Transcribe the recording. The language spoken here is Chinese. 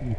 嗯。